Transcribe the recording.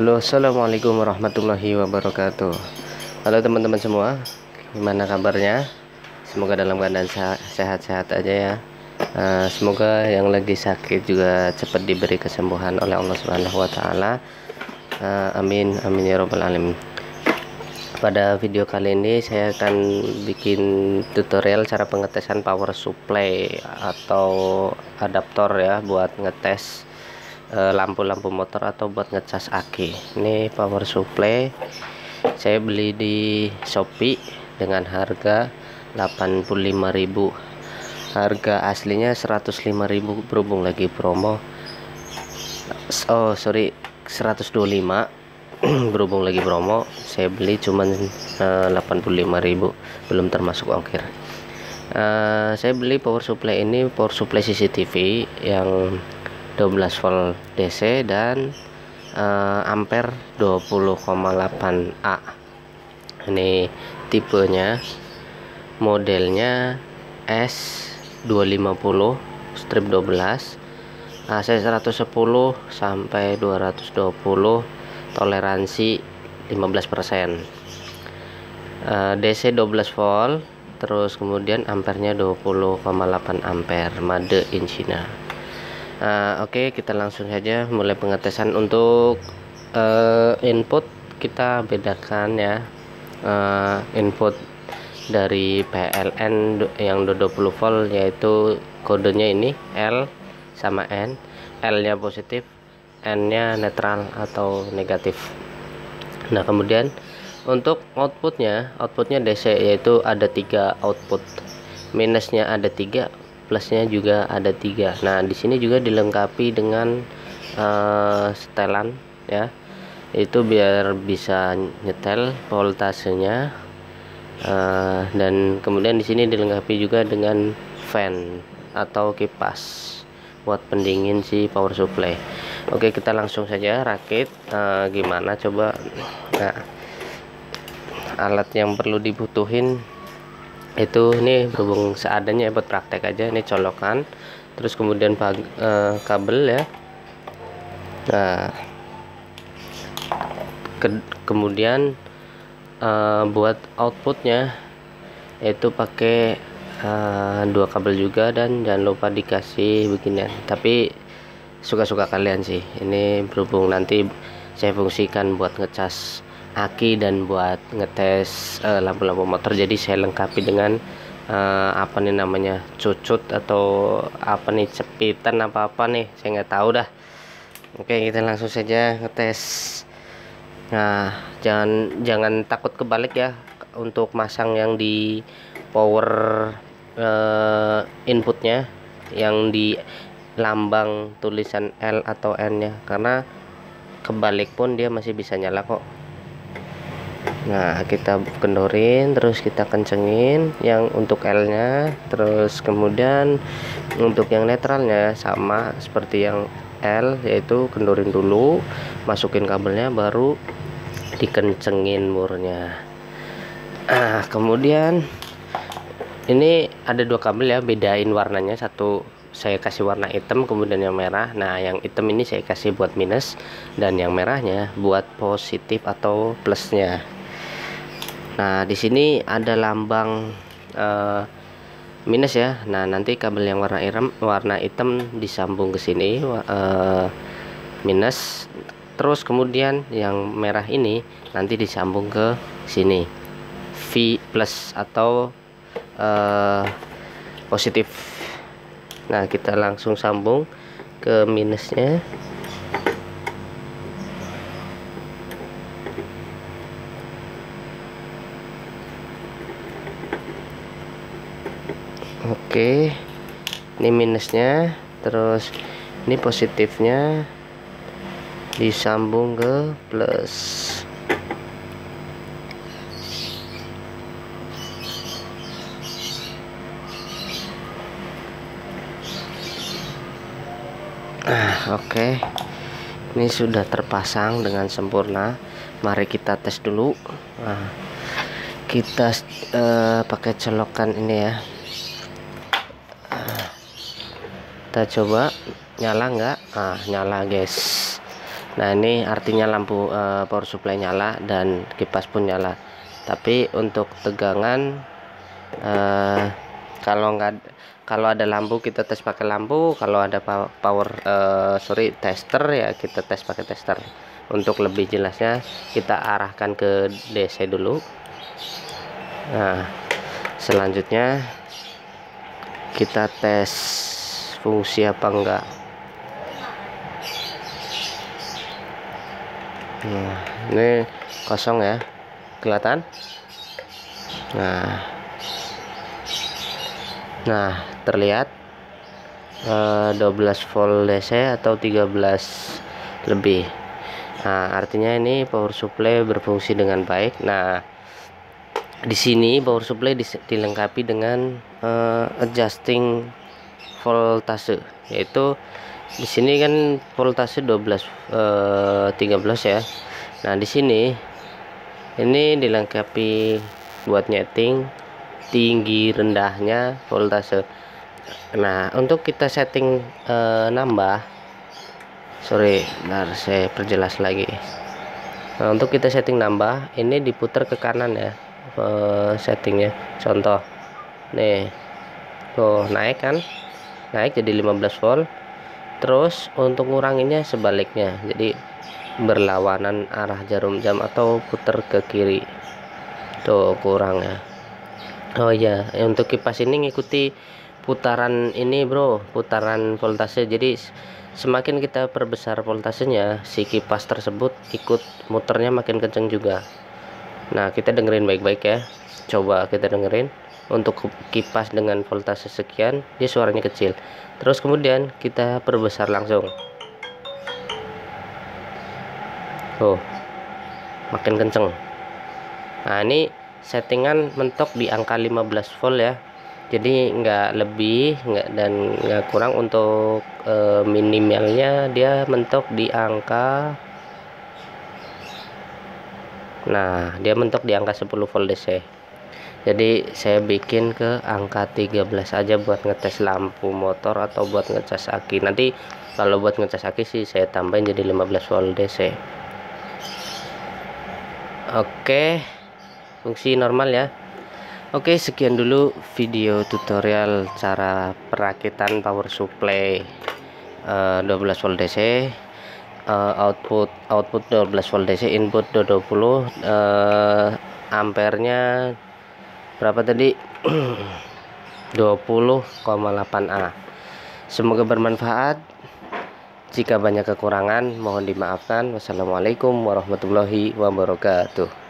Halo assalamualaikum warahmatullahi wabarakatuh. Halo teman-teman semua Gimana kabarnya? Semoga dalam keadaan sehat-sehat aja ya. Uh, Semoga yang lagi sakit juga cepat diberi kesembuhan oleh Allah Subhanahu Wa Taala. Uh, Amin amin ya robbal alamin. Pada video kali ini saya akan bikin tutorial cara pengetesan power supply atau adaptor ya buat ngetes Eh, lampu-lampu motor atau buat ngecas aki ini power supply. Saya beli di Shopee dengan harga 85.000 harga aslinya 105.000 berhubung lagi promo. Oh sorry 125 berhubung lagi promo. Saya beli cuman uh, eh, 85.000 belum termasuk ongkir. Uh, saya beli power supply ini power supply CCTV yang 12 volt DC dan uh, ampere 20,8 A. Ini tipenya modelnya S250 strip 12 AC 110 sampai 220 toleransi 15% uh, DC 12 volt terus kemudian ampernya 20,8 ampere made in China uh, oke okay, kita langsung saja mulai pengetesan untuk uh, input. Kita bedakan ya uh, input dari PLN yang 20 volt yaitu kodenya ini L sama N. L nya positif N nya netral atau negatif. Nah kemudian untuk outputnya outputnya DC yaitu ada tiga output. Minusnya ada tiga plusnya juga ada tiga. Nah di sini juga dilengkapi dengan uh, setelan ya. Itu biar bisa nyetel voltasenya uh, dan kemudian di sini dilengkapi juga dengan fan atau kipas buat pendingin si power supply. Oke kita langsung saja rakit uh, gimana coba? Nah alat yang perlu dibutuhin itu ini berhubung seadanya ya buat praktek aja ini colokan. Terus kemudian uh, kabel ya. Nah. Ke kemudian uh, buat outputnya itu pakai uh, dua kabel juga dan jangan lupa dikasih beginian tapi suka-suka kalian sih. Ini berhubung nanti saya fungsikan buat ngecas aki dan buat ngetes eh, lampu-lampu uh, motor. Jadi saya lengkapi dengan uh, apa nih namanya cucut atau apa nih cepitan apa apa nih saya nggak tahu dah. Oke kita langsung saja ngetes. Nah jangan jangan takut kebalik ya untuk masang yang di power uh, inputnya yang di lambang tulisan L atau N nya karena kebalik pun dia masih bisa nyala kok nah kita kendorin terus kita kencengin yang untuk L nya terus kemudian untuk yang netralnya sama seperti yang L yaitu kendorin dulu masukin kabelnya baru dikencengin murnya. Nah kemudian ini ada dua kabel ya bedain warnanya. Satu saya kasih warna hitam kemudian yang merah. Nah yang hitam ini saya kasih buat minus dan yang merahnya buat positif atau plusnya Nah, di sini ada lambang uh, minus ya. Nah, nanti kabel yang warna hitam warna hitam disambung ke sini uh, minus. Terus kemudian yang merah ini nanti disambung ke sini V plus atau uh, positif. Nah, kita langsung sambung ke minusnya. Oke. Ini minusnya terus ini positifnya disambung ke plus. Nah oke. Okay. ini sudah terpasang dengan sempurna. Mari kita tes dulu. Nah, kita uh, pakai colokan ini ya kita coba nyala nggak? Ah nyala guys. Nah ini artinya lampu uh, power supply nyala dan kipas pun nyala. Tapi untuk tegangan uh, kalau nggak kalau ada lampu kita tes pakai lampu. Kalau ada power uh, sorry tester ya kita tes pakai tester. Untuk lebih jelasnya kita arahkan ke DC dulu. Nah selanjutnya kita tes fungsi apa enggak. Nah ini kosong ya. Kelihatan? Nah. Nah terlihat uh, 12 volt DC atau 13 lebih. Nah artinya ini power supply berfungsi dengan baik. Nah di sini power supply dilengkapi dengan uh, adjusting voltase yaitu di sini kan voltase 12 eh, 13 ya. Nah di sini ini dilengkapi buat nyeting tinggi rendahnya voltase. Nah untuk kita setting eh, nambah sorry bentar saya perjelas lagi. Nah untuk kita setting nambah ini diputar ke kanan ya eh, settingnya. Contoh nih tuh naik kan naik jadi 15 volt. Terus untuk nguranginnya sebaliknya jadi berlawanan arah jarum jam atau putar ke kiri. Tuh kurang ya Oh iya untuk kipas ini ngikuti putaran ini bro putaran voltase. Jadi semakin kita perbesar voltasenya si kipas tersebut ikut muternya makin kenceng juga. Nah kita dengerin baik-baik ya. Coba kita dengerin untuk kipas dengan voltase sekian dia suaranya kecil. Terus kemudian kita perbesar langsung. Oh makin kenceng. Nah ini settingan mentok di angka 15 volt ya. Jadi enggak lebih enggak dan enggak kurang untuk e, minimalnya dia mentok di angka nah dia mentok di angka 10 volt DC jadi saya bikin ke angka 13 aja buat ngetes lampu motor atau buat ngecas aki. Nanti kalau buat ngecas aki sih saya tambahin jadi 15 volt DC oke fungsi normal ya. Oke sekian dulu video tutorial cara perakitan power supply uh, 12 volt DC uh, output output 12 volt DC input 20 uh, ampernya berapa tadi? 20,8A semoga bermanfaat. Jika banyak kekurangan mohon dimaafkan. Wassalamualaikum warahmatullahi wabarakatuh